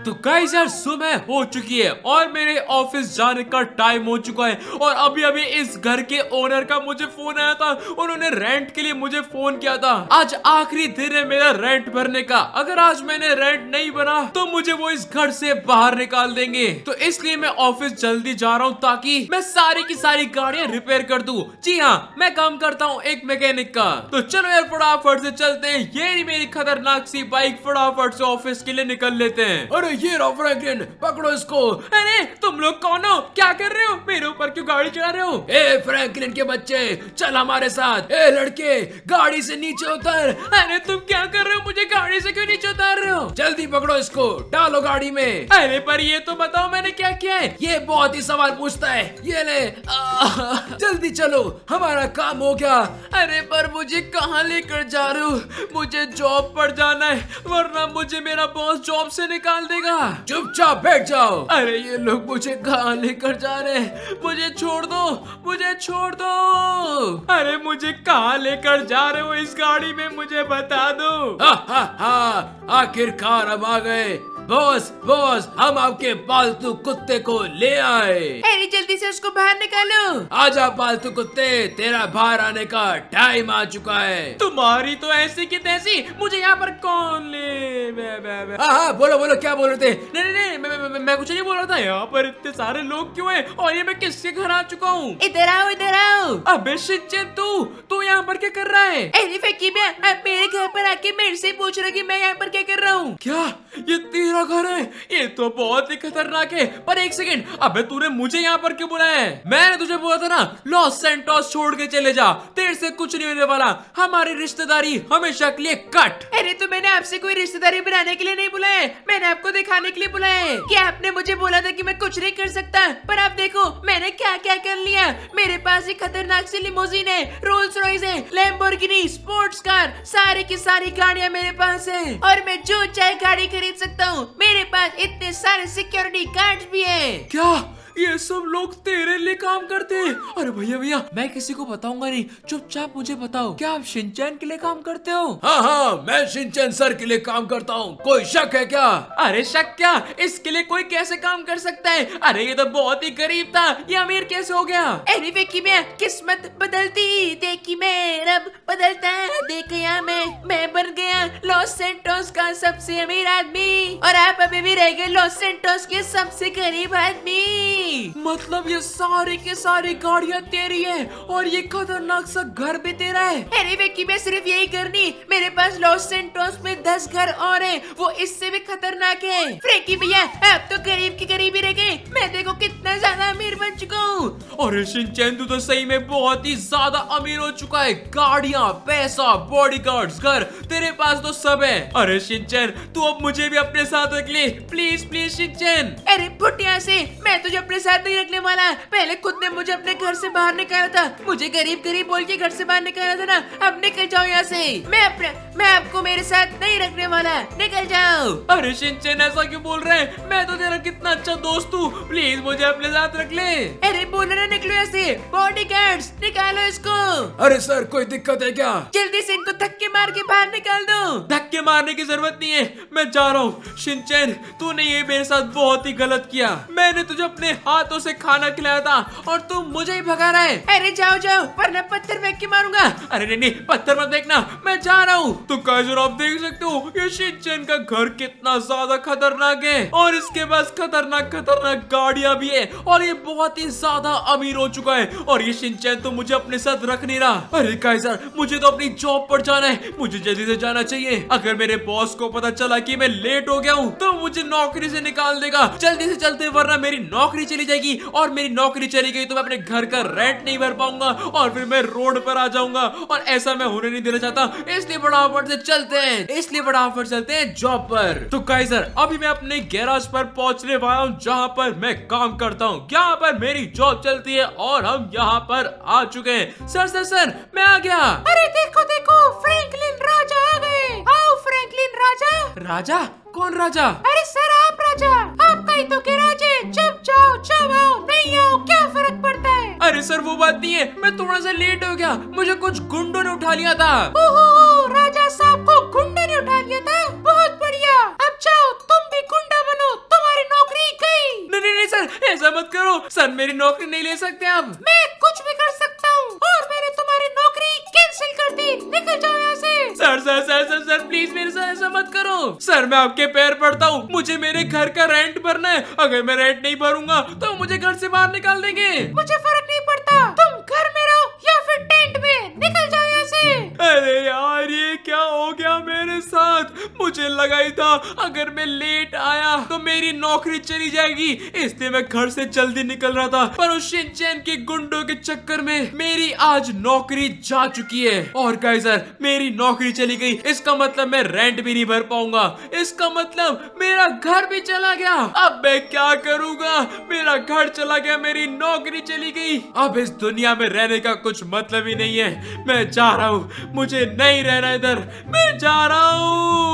तो गाइस यार, सुबह हो चुकी है और मेरे ऑफ़िस जाने का टाइम हो चुका है और अभी अभी इस घर के ओनर का मुझे फ़ोन आया था। उन्होंने रेंट के लिए मुझे फ़ोन किया था। आज आखिरी दिन है मेरा रेंट भरने का। अगर आज मैंने रेंट नहीं भरा तो मुझे वो इस घर से बाहर निकाल देंगे। तो इसलिए मैं ऑफ़िस जल्दी जा रहा हूँ ताकि मैं सारी की सारी गाड़ियाँ रिपेयर कर दू। जी हाँ मैं काम करता हूँ एक मैकेनिक का। तो चलो यार, फटाफट से चलते हैं। ये मेरी खतरनाक सी बाइक फटाफट से ऑफ़िस के लिए निकल लेते हैं। अरे ये रहो फ्रैंकलिन पकड़ो इसको। अरे तुम लोग कौन हो? क्या कर रहे हो? मेरे ऊपर क्यों गाड़ी चला रहे हो? ए फ्रैंकलिन के बच्चे चल हमारे साथ। ए लड़के गाड़ी से नीचे उतर। अरे तुम क्या कर रहे हो? मुझे गाड़ी से क्यों नीचे उतार रहे हो? जल्दी पकड़ो इसको डालो गाड़ी में। अरे पर ये तो बताओ मैंने क्या किया है? ये बहुत ही सवाल पूछता है। ये ले जल्दी चलो हमारा काम हो गया। अरे पर मुझे कहाँ लेकर जा रहे हो? मुझे जॉब पर जाना है वरना मुझे मेरा बॉस जॉब से निकाल देगा। चुपचाप बैठ जाओ। अरे ये लोग मुझे कहा लेकर जा रहे हैं? मुझे छोड़ दो मुझे छोड़ दो। अरे मुझे कहा लेकर जा रहे हो? इस गाड़ी में मुझे बता दो। हा हा हा आखिरकार अब आ गए। बॉस बॉस हम आपके पालतू कुत्ते को ले आए। अरे जल्दी से उसको बाहर निकालो। आजा पालतू कुत्ते तेरा बाहर आने का टाइम आ चुका है। तुम्हारी तो ऐसी की तैसी मुझे यहाँ पर कौन ले? बे बे बे। आहा, हाँ बोलो बोलो क्या बोल रहे थे? नहीं नहीं नहीं मैं, कुछ नहीं बोल रहा था यहाँ पर इतने सारे लोग क्यों हैं? और ये मैं किसके घर आ चुका हूँ? इधर आओ इधर आओ। अबे शिनचैन तू तू यहाँ पर क्या कर रहा है? अरे फकी मैं आप मेरे घर पर आके मेरे से पूछ रहे कि मैं यहाँ पर क्या कर रहा हूँ। क्या? ये तेरा घर है? ये तो बहुत ही खतरनाक है। पर एक सेकेंड अबे तूने मुझे यहाँ पर क्यों बुलाया है? मैंने तुझे बोला था ना लॉस सेंटोस छोड़ के चले जा। तेरे से कुछ नहीं होने वाला। हमारी रिश्तेदारी हमेशा के लिए कट। अरे तो मैंने आपसे कोई रिश्तेदारी बनाने के लिए नहीं बुलाया मैंने आपको दिखाने के लिए बुलाया है। कि आपने मुझे बोला था कि मैं कुछ नहीं कर सकता, पर आप देखो, मैंने क्या क्या कर लिया? मेरे पास एक खतरनाक सी लिमोजिन है रोल्स रॉयस है लेम्बोर्गिनी स्पोर्ट्स कार सारी की सारी गाड़ियाँ मेरे पास है। और मैं जो चाहे गाड़ी खरीद सकता हूँ, मेरे पास इतने सारे सिक्योरिटी गार्ड भी है। क्या? ये सब लोग तेरे लिए काम करते हैं। अरे भैया भैया मैं किसी को बताऊँगा नहीं। चुपचाप मुझे बताओ क्या आप शिनचैन के लिए काम करते हो? हाँ हाँ मैं शिनचैन सर के लिए काम करता हूँ। कोई शक है क्या? अरे शक क्या? इसके लिए कोई कैसे काम कर सकता है? अरे ये तो बहुत ही गरीब था। ये अमीर कैसे हो गया? अरे देखी मैं किस्मत बदलती देखी मैं रब बदलता देखा मैं मैं बन गया लॉस सेंटोस का सबसे अमीर आदमी। और आप अभी भी रह गए लॉस सेंटोस के सबसे गरीब आदमी। मतलब ये सारी के सारी गाड़ियाँ तेरी है और ये खतरनाक सा घर भी तेरा है। अरे वेकी मैं सिर्फ़ यही करनी। मेरे पास लॉस सेंटोस में दस घर और हैं। वो इससे भी खतरनाक है। फ्रेकी भैया आप तो गरीब की गरीबी रह गए। मैं देखो कितना ज़्यादा अमीर बन चुका हूँ। अरे शिनचैन तू तो सही में बहुत ही ज़्यादा अमीर हो चुका है। गाड़ियाँ पैसा बॉडी घर तेरे पास तो सब है। अरे शिनचैन तू अब मुझे भी अपने साथ रख ले। Please please Shinchan. अरे फुटिया से मैं तुझे अपने साथ नहीं रखने वाला पहले खुद ने मुझे अपने घर से बाहर निकाला था। मुझे गरीब गरीब बोल के घर से बाहर निकाला था ना। अब निकल जाओ यहाँ से। मैं अपने मैं आपको मेरे साथ नहीं रखने वाला निकल जाओ। अरे शिनचैन ऐसा क्यों बोल रहे हैं? मैं तो तेरा कितना अच्छा दोस्त हूँ। प्लीज़ मुझे अपने साथ रख ले। अरे बोलो ना निकलो ऐसे बॉडी गार्ड्स निकालो इसको। अरे सर कोई दिक्कत है क्या? जल्दी से इनको धक्के मार के बाहर निकाल दो। धक्के मारने की ज़रूरत नहीं है। मैं जा रहा हूँ। शिनचैन तूने ये मेरे साथ बहुत ही गलत किया। मैंने तुझे अपने हाथों से खाना खिलाया था और तुम मुझे ही भगा रहा है। अरे जाओ जाओ वरना पत्थर फेंक के मारूँगा। अरे नहीं नहीं पत्थर मत देखना मैं जा रहा हूँ। तो काजर आप देख सकते हो ये शिनचैन का घर कितना ज़्यादा खतरनाक है। और इसके पास खतरनाक खतरनाक गाड़ियाँ भी है और ये बहुत ही ज़्यादा अमीर हो चुका है। और ये शिनचैन तो मुझे अपने साथ रख नहीं रहा। अरे काइजर मुझे तो अपनी जॉब पर जाना है। मुझे जल्दी से जाना चाहिए। अगर मेरे बॉस को पता चला कि मैं लेट हो गया हूँ तो मुझे नौकरी से निकाल देगा। जल्दी से चलते वरना मेरी नौकरी चली जाएगी और मेरी नौकरी चली गई तो मैं अपने घर का रेंट नहीं भर पाऊँगा और फिर मैं रोड पर आ जाऊँगा और ऐसा मैं होने नहीं देना चाहता। इसलिए फटाफट से चलते हैं। इसलिए फटाफट चलते हैं जॉब पर। तो काइजर अभी मैं अपने गैराज पर पहुँचने वाला हूँ जहाँ पर मैं काम करता हूँ। यहाँ पर मेरी जॉब चलती है और हम यहाँ पर आ चुके हैं। सर सर सर मैं आ गया। अरे देखो देखो फ्रैंकलिन राजा आ गए। आओ फ्रैंकलिन राजा। राजा? कौन राजा? अरे सर आप राजा। सर वो बात नहीं है। मैं थोड़ा सा लेट हो गया। मुझे कुछ गुंडों ने उठा लिया था। ओहो, राजा साहब को गुंडे ने उठा लिया था? बहुत बढ़िया। अब जाओ तुम भी गुंडा बनो। तुम्हारी नौकरी गई। नहीं नहीं सर ऐसा मत करो। सर मेरी नौकरी नहीं ले सकते आप। मैं sir sir sir sir sir please मेरे साथ ऐसा मत करो। सर मैं आपके पैर पड़ता हूँ। मुझे मेरे घर का रेंट भरना है। अगर मैं रेंट नहीं भरूँगा तो मुझे घर से बाहर निकाल देंगे। मुझे फ़र्क नहीं पड़ता। तुम घर में रहो या फिर टेंट में। निकल जाओ यहाँ से। अरे यार ये क्या हो गया? साथ मुझे लगा ही था, अगर मैं लेट आया तो मेरी नौकरी चली जाएगी। इसलिए मैं घर से जल्दी निकल रहा था। पर उस शिनचैन के गुंडों के चक्कर में मेरी आज नौकरी जा चुकी है। और कहे सर मेरी नौकरी चली गई। इसका मतलब मैं रेंट भी नहीं भर पाऊँगा। इसका मतलब मेरा घर भी चला गया। अब मैं क्या करूँगा? मेरा घर चला गया, मेरी नौकरी चली गई। अब इस दुनिया में रहने का कुछ मतलब ही नहीं है। मैं जा रहा हूँ। मुझे नहीं रहना इधर। मैं जा रहा हूँ।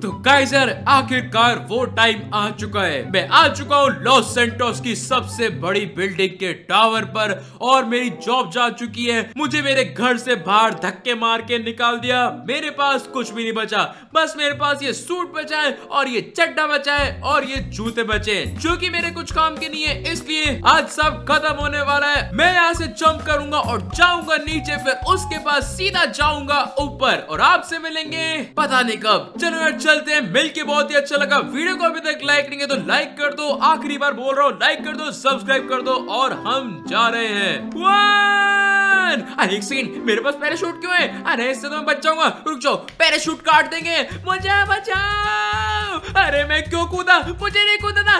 तो गाइजर आखिरकार वो टाइम आ चुका है। मैं आ चुका हूँ लॉस सेंटोस की सबसे बड़ी बिल्डिंग के टावर पर और मेरी जॉब जा चुकी है। मुझे मेरे घर से बाहर धक्के मार के निकाल दिया। मेरे पास कुछ भी नहीं बचा। बस मेरे पास ये सूट बचा है और ये चड्डा बचा है और ये जूते बचे जो कि मेरे कुछ काम के नहीं है। इसलिए आज सब खत्म होने वाला है। मैं यहाँ से जंप करूँगा और जाऊँगा नीचे, फिर उसके बाद सीधा जाऊँगा ऊपर और आपसे मिलेंगे पता नहीं कब। चलो यार चलते हैं। मिल के बहुत ही अच्छा लगा। वीडियो को अभी तक लाइक नहीं है तो लाइक कर दो। आखिरी बार बोल रहा हूँ लाइक कर दो सब्सक्राइब कर दो और हम जा रहे हैं। अरे एक सेकंड मेरे पास पैराशूट क्यों है? अरे इससे तो मैं बच जाऊँगा। रुक जाओ पैराशूट काट देंगे। मुझे बचाओ! अरे मैं क्यों कूदा? मुझे नहीं कूदा था।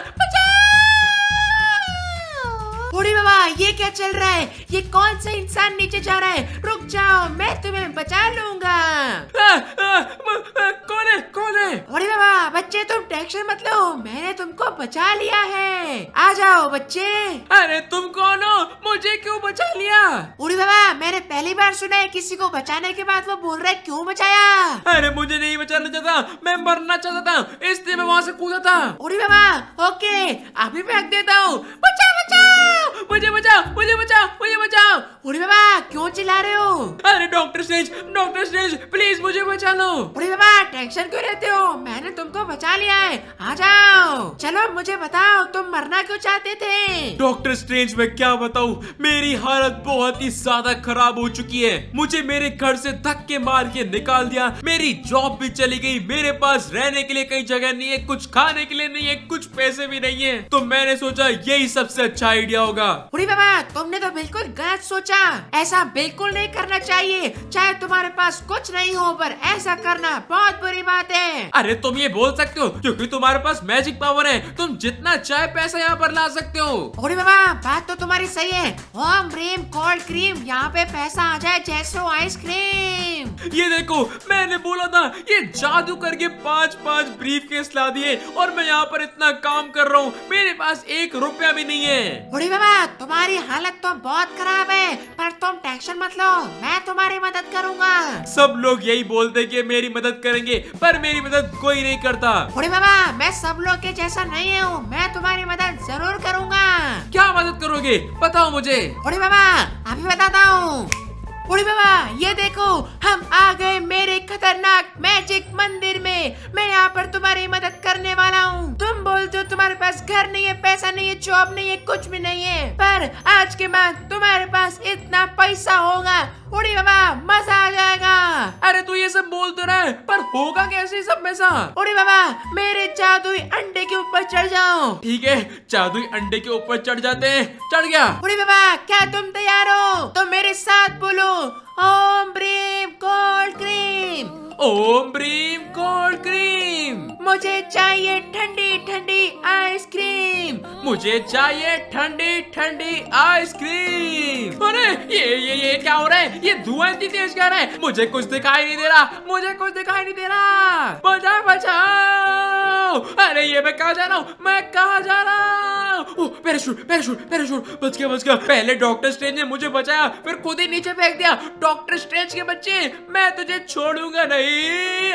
बूढ़ी बाबा ये क्या चल रहा है? ये कौन सा इंसान नीचे जा रहा है? रुक जाओ मैं तुम्हें बचा लूँगा। आ, आ, आ, कौन है? कौन है? बूढ़ी बाबा बच्चे तुम टेंशन मत लो। मैंने तुमको बचा लिया है। आ जाओ बच्चे। अरे तुम कौन हो? मुझे क्यों बचा लिया? बूढ़ी बाबा मैंने पहली बार सुना है किसी को बचाने के बाद वो बोल रहा है क्यों बचाया? अरे मुझे नहीं बचाना चाहता। मैं मरना चाहता था। इसलिए मैं वहाँ से कूदा था। बूढ़ी बाबा ओके अभी फेंक देता हूँ। बचा मुझे बचाओ मुझे बचाओ मुझे बचाओ। बूढ़ी बाबा क्यों चिल्ला रहे हो? अरे doctor Strange doctor Strange please मुझे बचा लो। बूढ़ी बाबा टेंशन क्यों रहते हो? मैंने तुमको बचा लिया है। आ जाओ। चलो मुझे बताओ तुम मरना क्यों चाहते थे? डॉक्टर स्ट्रेंज मैं क्या बताऊँ? मेरी हालत बहुत ही ज़्यादा खराब हो चुकी है। मुझे मेरे घर से धक्के मार के निकाल दिया। मेरी जॉब भी चली गई। मेरे पास रहने के लिए कई जगह नहीं है कुछ खाने के लिए नहीं है कुछ पैसे भी नहीं है। तो मैंने सोचा यही सबसे अच्छा आइडिया होगा। बूढ़ी बाबा तुमने तो बिल्कुल गलत सोचा। ऐसा बिल्कुल नहीं करना चाहिए। चाहे तुम्हारे पास कुछ नहीं हो पर ऐसा करना बहुत बुरी बात है। अरे तुम ये बोल सकते हो क्योंकि तुम्हारे पास मैजिक पावर है। तुम जितना चाहे पैसा यहाँ पर ला सकते हो। बूढ़ी बाबा बात तो तुम्हारी सही है। ओम रीम कोल्ड क्रीम यहाँ पे पैसा आ जाए जैसे आइसक्रीम। ये देखो मैंने बोला था ये जादू करके पाँच पाँच ब्रीफ केस ला दिए और मैं यहाँ पर इतना काम कर रहा हूँ। मेरे पास एक रुपया भी नहीं है। बूढ़ी बाबा तुम्हारी हालत तो बहुत खराब है पर तुम टेंशन मत लो मैं तुम्हारी मदद करूँगा। सब लोग यही बोलते कि मेरी मदद करेंगे पर मेरी मदद कोई नहीं करता। बूढ़ी बाबा मैं सब लोग के जैसा नहीं हूँ मैं तुम्हारी मदद ज़रूर करूँगा। क्या मदद करोगे? बताओ मुझे। बूढ़ी बाबा अभी बताता हूँ। बूढ़ी बाबा, ये देखो, हम आ गए मेरे खतरनाक मैजिक मंदिर में। मैं यहाँ पर तुम्हारी मदद करने वाला हूँ। तुम बोलते हो तुम्हारे पास घर नहीं है, पैसा नहीं है जॉब नहीं है, कुछ भी नहीं है। पर आज के बाद तुम्हारे पास इतना पैसा होगा बूढ़ी बाबा मज़ा आ जाएगा। अरे तू ये सब बोल तो रहा है पर होगा कैसे सब में सा? उड़ी बाबा मेरे जादुई अंडे के ऊपर चढ़ जाओ। ठीक है जादुई अंडे के ऊपर चढ़ जाते हैं चढ़ गया। उड़ी बाबा क्या तुम तैयार हो? तो मेरे साथ बोलो ओम ब्रीम कोल्ड क्रीम। ओम ब्रीम कोल्ड क्रीम। मुझे चाहिए ठंडी ठंडी आइसक्रीम। मुझे चाहिए ठंडी ठंडी आइसक्रीम। अरे ये ये ये क्या हो रहा है? ये धुआँ इतनी तेज कर रहा है। मुझे कुछ दिखाई नहीं दे रहा। मुझे कुछ दिखाई नहीं दे रहा। बचा बचाओ। अरे ये मैं कहा जा रहा हूँ? मैं कहा जा रहा पैराशूट पैराशूट पैराशूट बच गया बच गया। पहले डॉक्टर स्ट्रेंज ने मुझे बचाया, फिर खुद ही नीचे फेंक दिया। डॉक्टर स्ट्रेंज के बच्चे, मैं तुझे छोड़ूँगा नहीं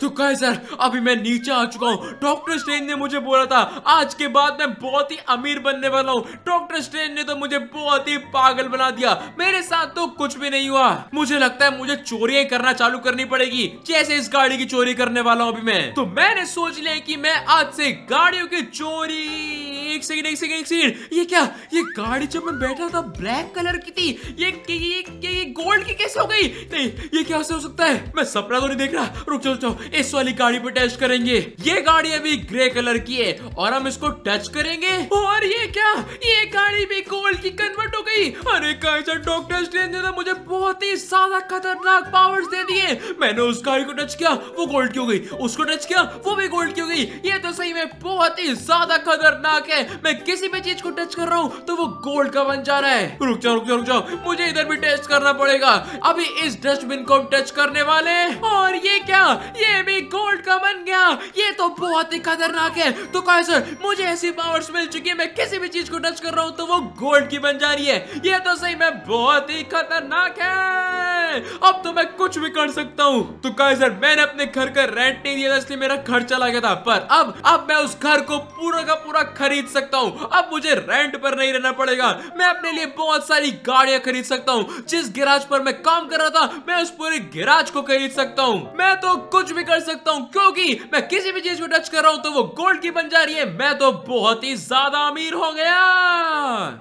तो सर अभी मैं नीचे आ चुका हूँ। डॉक्टर स्ट्रेंज ने मुझे बोला था, आज के बाद मैं बहुत ही अमीर बनने वाला हूँ। डॉक्टर स्ट्रेंज ने तो मुझे बहुत ही पागल बना दिया। मेरे साथ तो कुछ भी नहीं हुआ। मुझे लगता है मुझे चोरियाँ करना चालू करनी पड़ेगी, जैसे इस गाड़ी की चोरी करने वाला हूँ अभी मैं। तो मैंने सोच लिया कि मैं आज से गाड़ियों की चोरी एक सेकंड एक सेकंड एक सेकंड ये क्या? ये गाड़ी जब मैं बैठा था ब्लैक कलर की थी. ये ये ये, ये, ये गोल्ड की कैसे हो गई? नहीं ये कैसे हो सकता है? मैं सपना तो नहीं देख रहा. रुक जाओ जाओ. इस वाली गाड़ी पे टेस्ट करेंगे. ये गाड़ी अभी ग्रे कलर की है और हम इसको टच करेंगे. और ये क्या? ये गाड़ी भी गोल्ड की कन्वर्ट हो गई. अरे कैसा डॉक्टर स्ट्रेंज ने तो मुझे बहुत ही ज़्यादा खतरनाक पावर्स दे दिए. मैंने उस गाड़ी को टच किया वो गोल्ड की हो गई. उसको टच किया वो भी गोल्ड की हो गई. ये तो सही में बहुत ही ज़्यादा खतरनाक है. मैं किसी भी चीज़ को टच कर रहा हूँ तो वो गोल्ड का बन जा रहा है। रुक जाओ रुक जाओ रुक जाओ। मुझे इधर भी टेस्ट करना पड़ेगा। अभी इस डस्टबिन को हम टच करने वाले और ये क्या? ये भी गोल्ड का बन गया। ये तो बहुत ही खतरनाक है। तो कहा, सर, मुझे ऐसी पावर्स मिल चुकी है, मैं किसी भी चीज़ को टच कर रहा हूँ तो वो गोल्ड की बन जा रही है। ये तो सही, में बहुत ही खतरनाक है। अब तो मैं कुछ भी कर सकता हूँ। तो कहा, सर, मैंने अपने घर का रेंट नहीं दिया था, इसलिए मेरा घर चला गया था। पर अब अब मैं उस घर को पूरा का पूरा खरीद सकता हूँ। अब मुझे रेंट पर नहीं रहना पड़ेगा। मैं अपने लिए बहुत सारी गाड़ियाँ खरीद सकता हूँ। जिस गिराज पर मैं काम कर रहा था, मैं उस पूरे गिराज को खरीद सकता हूँ। मैं तो कुछ भी कर सकता हूँ, क्योंकि मैं किसी भी चीज़ को टच कर रहा हूँ तो वो गोल्ड की बन जा रही है। मैं तो बहुत ही ज़्यादा अमीर हो गया।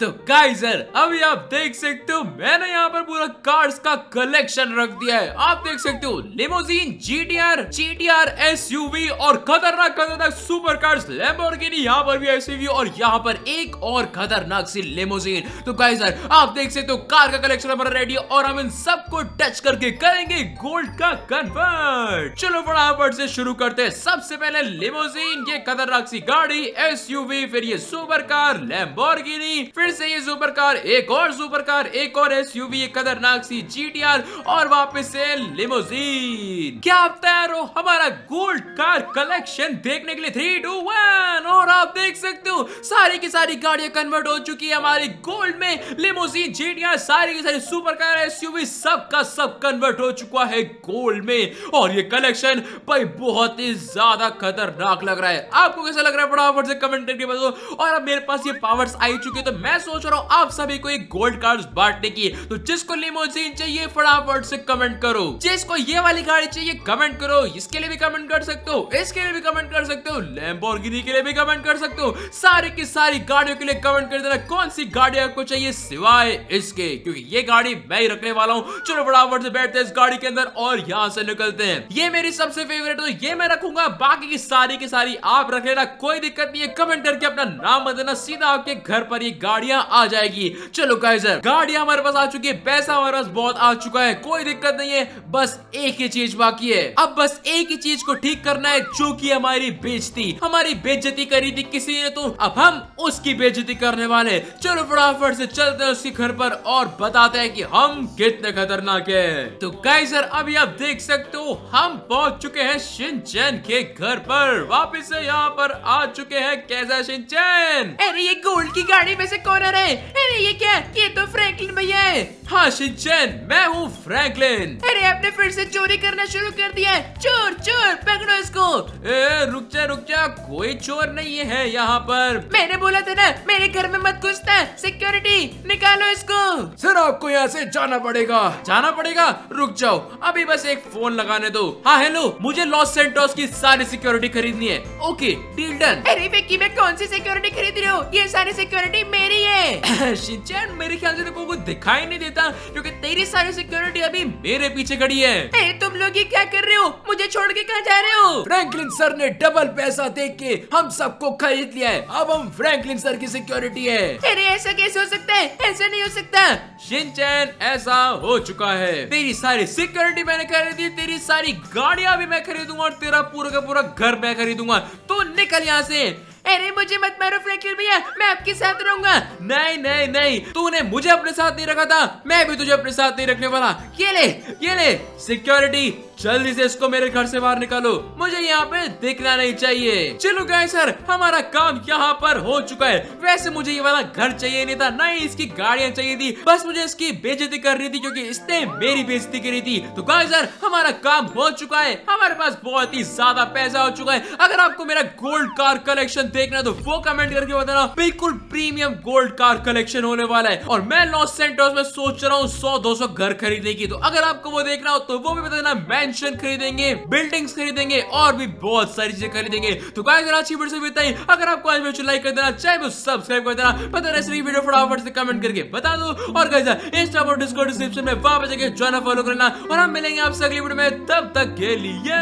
तो गाइजर अभी आप देख सकते हो, मैंने यहाँ पर पूरा कार्स का कलेक्शन रख दिया है। आप देख सकते हो लिमोजीन जीटीआर जीटीआर एसयूवी और खतरनाक खतरनाक सुपर कार्स लैम्बोर्गिनी यहाँ पर भी एसयूवी और यहाँ पर एक और खतरनाक सी लिमोजीन तो गाइजर आप देख सकते हो, कार का कलेक्शन हमारा रेडी है और हम इन सबको टच करके करेंगे गोल्ड का कन्वर्ट चलो फटाफट से शुरू करते हैं। सबसे पहले लिमोजीन ये खतरनाक सी गाड़ी एसयूवी फिर ये सुपर कार लैम्बोर्गिनी फिर से ये सुपर कार एक और सुपर कार एक और एसयूवी ये खतरनाक सी जीटीआर और वापस से लिमोजीन क्या आप तैयार हो? हमारा गोल्ड कार कलेक्शन देखने के लिए थ्री टू वन और आप देख सकते हो सारी की सारी गाड़ियाँ कन्वर्ट हो चुकी है हमारी गोल्ड में लिमोजीन जीटीआर सारी की सारी सुपर कार एसयूवी सब का सब कन्वर्ट हो चुका है गोल्ड में। और ये कलेक्शन भाई बहुत ही ज़्यादा खतरनाक लग रहा है। आपको कैसा लग रहा है फटाफट से कमेंट करके बताओ। और अब मेरे पास ये पावर्स आई चुके तो मैं सोच रहा हूँ आप सभी को एक गोल्ड कार्ड बांटने की। तो जिसको लिमोजीन चाहिए, फटाफट से कमेंट करो। जिसको ये वाली गाड़ी चाहिए कमेंट करो। इसके लिए भी कमेंट कर सकते हो, इसके लिए भी कमेंट कर सकते हो लैम्बोर्गिनी के लिए भी कमेंट कर सकते हो। सारी की सारी गाड़ियों के लिए कमेंट कर देना। कौन सी गाड़ी आपको चाहिए सिवाय इसके? क्योंकि ये गाड़ी मैं ही रखने वाला हूँ। चलो फटाफट से बैठते हैं इस गाड़ी के अंदर और यहाँ से निकलते हैं। ये मेरी सबसे फेवरेट तो ये मैं रखूँगा। बाकी की सारी की सारी आप रख लेना। कोई दिक्कत नहीं है। कमेंट करके अपना नाम बता देना। सीधा आपके घर पर ये गाड़ियाँ आ जाएगी। चलो गाइजर गाड़ियाँ हमारे पास आ चुकी है। पैसा हमारे पास बहुत आ चुका है। कोई दिक्कत नहीं है। बस एक ही चीज़ बाकी है। अब बस एक ही चीज़ को ठीक करना है, जो कि हमारी बेइज्जती। हमारी बेइज्जती करी थी किसी ने तो। अब हम उसकी बेइज्जती करने वाले चलो फटाफट से चलते हैं उसके घर पर और बताते हैं कि हम कितने खतरनाक है। तो गाइजर अभी आप देख सकते हो हम पहुँच चुके हैं शिनचैन के घर पर। वापस से यहाँ पर आ चुके हैं कैसा शिनचैन? अरे ये गोल्ड की गाड़ी में से कौन आ रहा है? अरे ये क्या? ये तो फ्रैंकलिन भैया है। हाँ शिनचैन मैं हूँ फ्रैंकलिन अरे आपने फिर से चोरी करना शुरू कर दिया है। चोर चोर पकड़ो इसको। ए रुक जा रुक जा कोई चोर नहीं है यहाँ पर। मैंने बोला था ना मेरे घर में मत घुसना। सिक्योरिटी निकालो इसको। सर आपको यहाँ से जाना पड़ेगा। जाना पड़ेगा? रुक जाओ। अभी बस एक फ़ोन लगाने दो। हाँ हेलो मुझे लॉस सेंटोस की सारी सिक्योरिटी खरीदनी है। ओके डील डन अरे विक्की मैं कौन सी सिक्योरिटी खरीद रही हूँ? ये सारी सिक्योरिटी मेरी है शिनचैन मेरे ख्याल से तेरे को दिखाई नहीं देता क्योंकि तेरी सारी सिक्योरिटी अभी मेरे पीछे खड़ी है। अरे तुम लोग ये क्या कर रहे हो? मुझे छोड़ के कहा जा रहे हो? फ्रैंकलिन सर ने डबल पैसा दे के हम सबको खरीद लिया है। अब हम फ्रैंकलिन सर की सिक्योरिटी है। अरे ऐसा कैसे हो सकता है? ऐसा नहीं हो सकता। शिनचैन ऐसा हो चुका है। तेरी सारी सिक्योरिटी मैंने खरीदी तेरी सारी गाड़ियाँ भी मैं खरीदूँगा और तेरा पूरा का पूरा घर मैं खरीदूँगा। तू निकल यहाँ से। अरे, मुझे मत मारो फ्रैंकलिन भैया। मैं आपके साथ रहूँगा। नहीं नहीं नहीं। तूने मुझे अपने साथ नहीं रखा था। मैं भी तुझे अपने साथ नहीं रखने वाला। ये ले ये ले। सिक्योरिटी जल्दी से इसको मेरे घर से बाहर निकालो। मुझे यहाँ पे दिखना नहीं चाहिए। चलो गाय सर हमारा काम यहाँ पर हो चुका है। वैसे मुझे ये वाला घर चाहिए नहीं था, ना ही इसकी गाड़ियाँ चाहिए थी। बस मुझे इसकी बेजती कर रही थी, क्योंकि इसने मेरी बेजती करी थी। तो गाय सर हमारा काम हो चुका है। हमारे पास बहुत ही ज़्यादा पैसा हो चुका है। अगर आपको मेरा गोल्ड कार कलेक्शन देखना है तो वो कमेंट करके बताना। बिल्कुल प्रीमियम गोल्ड कार कलेक्शन होने वाला है। और मैं लॉस सेंटोस में सोच रहा हूँ सौ दो सौ घर खरीदने की। तो अगर आपको वो देखना हो तो वो भी बता देना, मैं मैंशन खरीदेंगे बिल्डिंग्स खरीदेंगे और भी बहुत सारी चीज़ें खरीदेंगे। तो अगर अच्छी वीडियो से अगर आपको आज वीडियो लाइक कर देना चाहे तो सब्सक्राइब कर देना, पता नहीं वीडियो फटाफट से कमेंट करके बता दो। और इंस्टा और डिस्कॉर्ड डिस्क्रिप्शन में वापस पर जाके ज्वाइन फॉलो करना। और हम मिलेंगे आपसे अगली वीडियो में। तब तक के लिए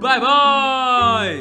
बाय बाय